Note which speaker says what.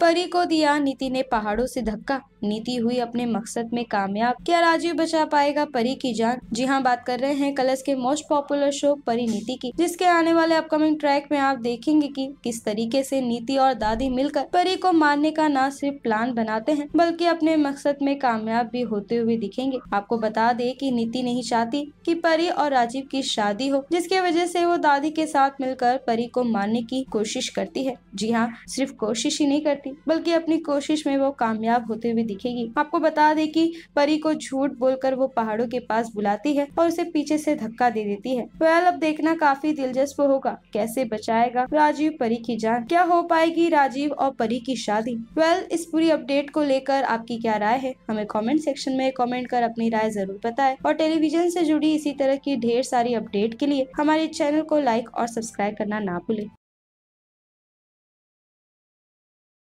Speaker 1: परी को दिया, नीति ने पहाड़ों से धक्का। नीति हुई अपने मकसद में कामयाब। क्या राजीव बचा पाएगा परी की जान? जी हाँ बात कर रहे हैं कलर्स के मोस्ट पॉपुलर शो परी नीति की, जिसके आने वाले अपकमिंग ट्रैक में आप देखेंगे कि किस तरीके से नीति और दादी मिलकर परी को मारने का न सिर्फ़ प्लान बनाते हैं, बल्कि अपने मकसद में कामयाब भी होते हुए दिखेंगे। आपको बता दे की नीति नहीं चाहती की परी और राजीव की शादी हो, जिसकी वजह से वो दादी के साथ मिलकर परी को मारने की कोशिश करती है। जी हाँ सिर्फ़ कोशिश ही नहीं करती बल्कि अपनी कोशिश में वो कामयाब होते हुए दिखेगी। आपको बता दें कि परी को झूठ बोलकर वो पहाड़ों के पास बुलाती है और उसे पीछे से धक्का दे देती है। वेल अब देखना काफ़ी दिलचस्प होगा। कैसे बचाएगा राजीव परी की जान? क्या हो पाएगी राजीव और परी की शादी? वेल इस पूरी अपडेट को लेकर आपकी क्या राय है? हमें कमेंट सेक्शन में कमेंट कर अपनी राय ज़रूर बताएँ। और टेलीविज़न से जुड़ी इसी तरह की ढेर सारी अपडेट के लिए हमारे चैनल को लाइक और सब्सक्राइब करना ना भूलें।